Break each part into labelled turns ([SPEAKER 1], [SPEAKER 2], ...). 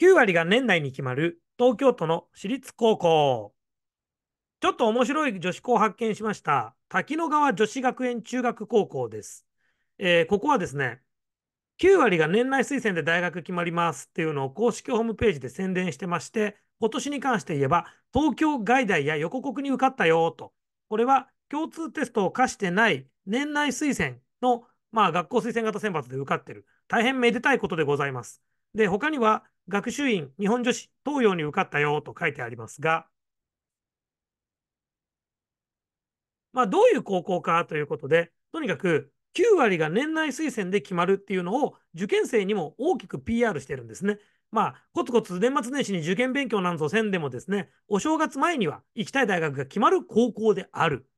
[SPEAKER 1] 9割が年内に決まる東京都の私立高校。ちょっと面白い女子校を発見しました。滝野川女子学園中学高校です。えー、ここはですね、9割が年内推薦で大学決まりますっていうのを公式ホームページで宣伝してまして、今年に関して言えば、東京外大や横国に受かったよと。これは共通テストを課してない年内推薦の、まあ、学校推薦型選抜で受かってる。大変めでたいことでございます。で、他には、学習院日本女子東洋に受かったよと書いてありますが、まあ、どういう高校かということで、とにかく9割が年内推薦で決まるっていうのを受験生にも大きく PR してるんですね。まあ、コツコツ年末年始に受験勉強なんぞせんでもですね、お正月前には行きたい大学が決まる高校である。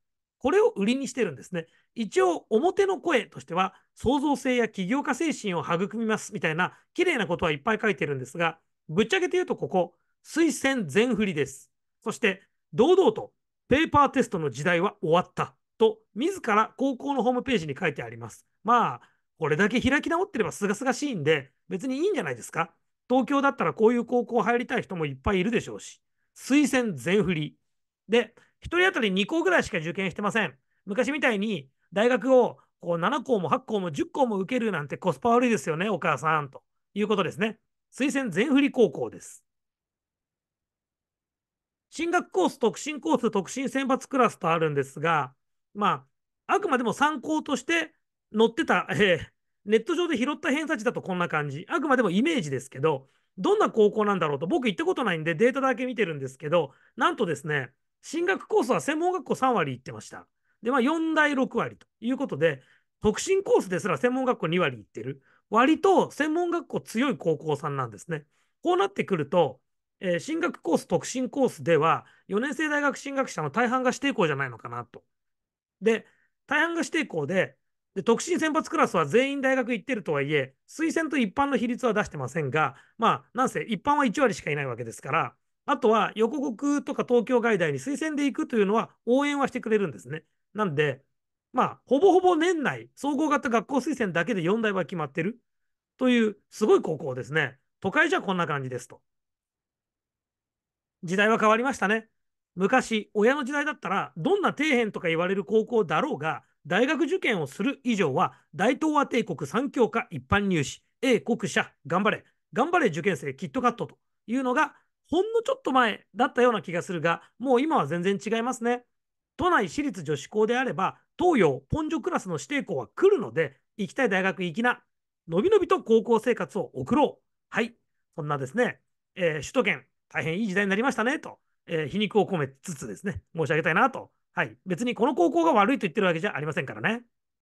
[SPEAKER 1] これを売りにしてるんですね。一応、表の声としては、創造性や起業家精神を育みますみたいな、綺麗なことはいっぱい書いてるんですが、ぶっちゃけて言うとここ、推薦全振りです。そして、堂々と、ペーパーテストの時代は終わったと、自ら高校のホームページに書いてあります。まあ、これだけ開き直ってればすがすがしいんで、別にいいんじゃないですか。東京だったらこういう高校入りたい人もいっぱいいるでしょうし、推薦全振り。で、1人当たり2校ぐらいしか受験してません。昔みたいに大学をこう7校も8校も10校も受けるなんてコスパ悪いですよね、お母さん。ということですね。推薦全振り高校です。進学コース、特進コース、特進選抜クラスとあるんですが、まあ、あくまでも参考として載ってた、えー、ネット上で拾った偏差値だとこんな感じ。あくまでもイメージですけど、どんな高校なんだろうと僕行ったことないんでデータだけ見てるんですけど、なんとですね、進学コースは専門学校3割行ってました。で、まあ、4大6割ということで、特進コースですら専門学校2割行ってる。割と専門学校強い高校さんなんですね。こうなってくると、えー、進学コース、特進コースでは、4年生大学進学者の大半が指定校じゃないのかなと。で、大半が指定校で、で特進選抜クラスは全員大学行ってるとはいえ、推薦と一般の比率は出してませんが、まあ、なんせ一般は1割しかいないわけですから、あとは横国とか東京外大に推薦で行くというのは応援はしてくれるんですね。なんで、まあ、ほぼほぼ年内、総合型学校推薦だけで4大は決まってるという、すごい高校ですね。都会じゃこんな感じですと。時代は変わりましたね。昔、親の時代だったら、どんな底辺とか言われる高校だろうが、大学受験をする以上は、大東亜帝国三教科一般入試、A 国社、頑張れ、頑張れ受験生キットカットというのが、ほんのちょっと前だったような気がするが、もう今は全然違いますね。都内私立女子校であれば、東洋、ポンジョクラスの指定校は来るので、行きたい大学行きな、のびのびと高校生活を送ろう。はい。そんなですね、えー、首都圏、大変いい時代になりましたね、と、えー、皮肉を込めつつですね、申し上げたいなと。はい。別にこの高校が悪いと言ってるわけじゃありませんからね。